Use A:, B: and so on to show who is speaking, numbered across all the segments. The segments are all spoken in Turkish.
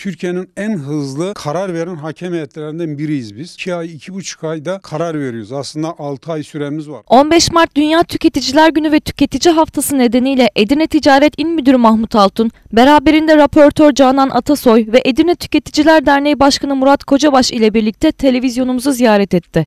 A: Türkiye'nin en hızlı karar veren hakem heyetlerinden biriyiz biz. 2 ay, 2,5 ayda karar veriyoruz. Aslında 6 ay süremiz var.
B: 15 Mart Dünya Tüketiciler Günü ve Tüketici Haftası nedeniyle Edirne Ticaret İl Müdürü Mahmut Altun, beraberinde raportör Canan Atasoy ve Edirne Tüketiciler Derneği Başkanı Murat Kocabaş ile birlikte televizyonumuzu ziyaret etti.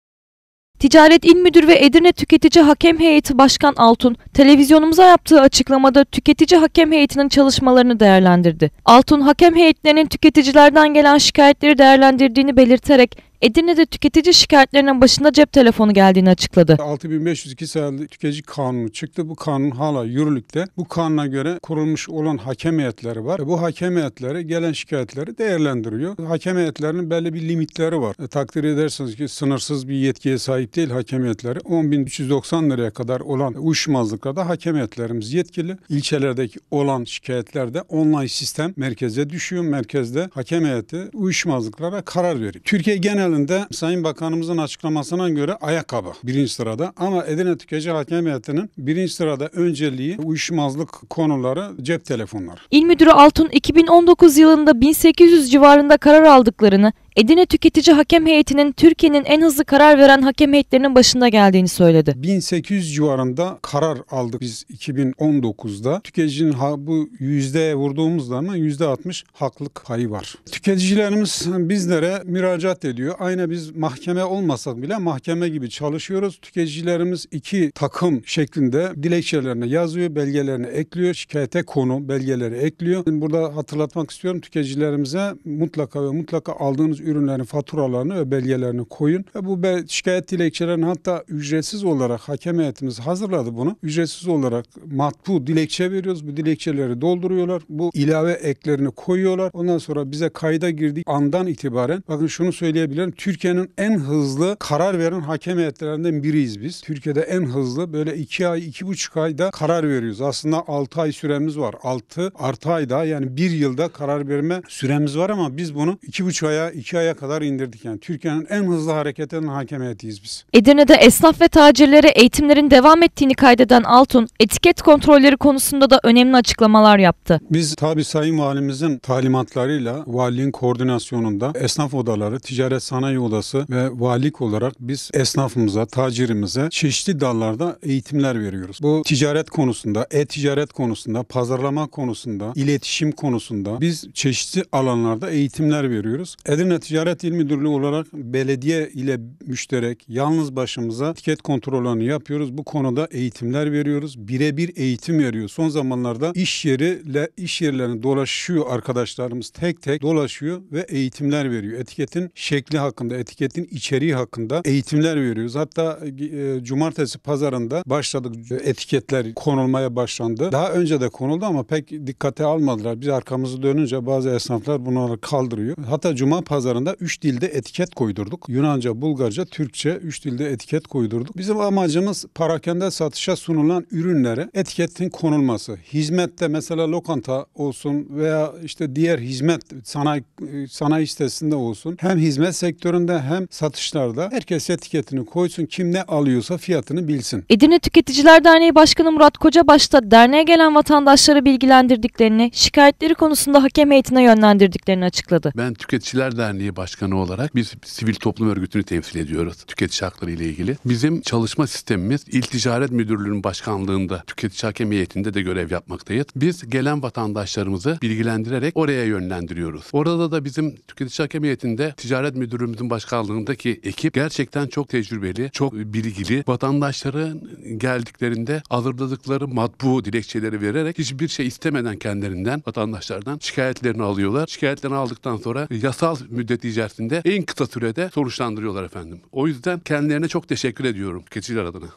B: Ticaret İl Müdürü ve Edirne Tüketici Hakem Heyeti Başkan Altun, televizyonumuza yaptığı açıklamada tüketici hakem heyetinin çalışmalarını değerlendirdi. Altun, hakem heyetlerinin tüketicilerden gelen şikayetleri değerlendirdiğini belirterek Edirne'de tüketici şikayetlerinin başında cep telefonu geldiğini açıkladı.
A: 6502 sayılı tüketici kanunu çıktı. Bu kanun hala yürürlükte. Bu kanuna göre kurulmuş olan hakem heyetleri var. Bu hakem heyetleri gelen şikayetleri değerlendiriyor. Hakem heyetlerinin belli bir limitleri var. E, takdir edersiniz ki sınırsız bir yetkiye sahip değil hakem heyetleri. 10.390 liraya kadar olan uyuşmazlıklarda hakem heyetlerimiz yetkili. İlçelerdeki olan şikayetlerde online sistem merkeze düşüyor. Merkezde hakem heyeti uyuşmazlıklara karar veriyor. Türkiye genelinde Sayın Bakanımızın açıklamasına göre ayakkabı birinci sırada ama Edirne Tüketici Hakem Heyeti'nin birinci sırada önceliği uyuşmazlık konuları cep telefonları.
B: İl Müdürü Altun 2019 yılında 1800 civarında karar aldıklarını, Edirne Tüketici Hakem Heyeti'nin Türkiye'nin en hızlı karar veren hakem heyetlerinin başında geldiğini söyledi.
A: 1800 civarında karar aldık biz 2019'da. Tüketicinin bu yüzdeye vurduğumuz zaman yüzde 60 haklılık payı var. Tüketicilerimiz bizlere müracaat ediyor. Aynı biz mahkeme olmasak bile mahkeme gibi çalışıyoruz. Tüketicilerimiz iki takım şeklinde dilekçelerine yazıyor, belgelerini ekliyor. Şikayete konu belgeleri ekliyor. Burada hatırlatmak istiyorum tüketicilerimize mutlaka ve mutlaka aldığınız ürünlerin faturalarını ve belgelerini koyun. Ve bu şikayet dilekçelerini hatta ücretsiz olarak hakem heyetimiz hazırladı bunu. Ücretsiz olarak matbu dilekçe veriyoruz. Bu dilekçeleri dolduruyorlar. Bu ilave eklerini koyuyorlar. Ondan sonra bize kayda girdik andan itibaren bakın şunu söyleyebilirim. Türkiye'nin en hızlı karar veren hakem heyetlerinden biriyiz biz. Türkiye'de en hızlı böyle 2 ay, 2,5 ayda karar veriyoruz. Aslında 6 ay süremiz var. 6 artı ayda yani 1 yılda karar verme süremiz var ama biz bunu 2,5 aya, 2 aya kadar indirdik. Yani Türkiye'nin en hızlı hareket eden hakem heyetiyiz biz.
B: Edirne'de esnaf ve tacirlere eğitimlerin devam ettiğini kaydeden Altun, etiket kontrolleri konusunda da önemli açıklamalar yaptı.
A: Biz tabi Sayın Valimizin talimatlarıyla valiliğin koordinasyonunda esnaf odaları, ticaret sanayi odası ve valilik olarak biz esnafımıza, tacirimize çeşitli dallarda eğitimler veriyoruz. Bu ticaret konusunda, e-ticaret konusunda, pazarlama konusunda, iletişim konusunda biz çeşitli alanlarda eğitimler veriyoruz. Edirne Ticaret İl Müdürlüğü olarak belediye ile müşterek yalnız başımıza etiket kontrollerini yapıyoruz. Bu konuda eğitimler veriyoruz. Birebir eğitim veriyor. Son zamanlarda iş yeriyle iş yerlerine dolaşıyor arkadaşlarımız tek tek dolaşıyor ve eğitimler veriyor. Etiketin şekli hakkında, etiketin içeriği hakkında eğitimler veriyoruz. Hatta e, cumartesi pazarında başladık. Etiketler konulmaya başlandı. Daha önce de konuldu ama pek dikkate almadılar. Biz arkamızı dönünce bazı esnaflar bunları kaldırıyor. Hatta cuma pazarında 3 dilde etiket koydurduk. Yunanca, Bulgarca, Türkçe 3 dilde etiket koydurduk. Bizim amacımız parakende satışa sunulan ürünlere etiketin konulması. Hizmette mesela lokanta olsun veya işte diğer hizmet sanayi sanayi sitesinde olsun. Hem hizmet sektöründe hem satışlarda herkes etiketini koysun. Kim ne alıyorsa fiyatını bilsin.
B: Edirne Tüketiciler Derneği Başkanı Murat Kocabaş da derneğe gelen vatandaşları bilgilendirdiklerini, şikayetleri konusunda hakem heyetine yönlendirdiklerini açıkladı.
C: Ben Tüketiciler Derneği Başkanı olarak biz sivil toplum örgütünü temsil ediyoruz tüketici hakları ile ilgili. Bizim çalışma sistemimiz İl Ticaret Müdürlüğü'nün başkanlığında tüketici hakem heyetinde de görev yapmaktayız. Biz gelen vatandaşlarımızı bilgilendirerek oraya yönlendiriyoruz. Orada da bizim tüketici hakem heyetinde ticaret müdürlüğümüzün başkanlığındaki ekip gerçekten çok tecrübeli, çok bilgili. Vatandaşların geldiklerinde hazırladıkları matbu dilekçeleri vererek hiçbir şey istemeden kendilerinden, vatandaşlardan şikayetlerini alıyorlar. Şikayetlerini aldıktan sonra yasal müddet içerisinde en kısa sürede sonuçlandırıyorlar efendim. O yüzden kendilerine çok teşekkür ediyorum tüketiciler adına.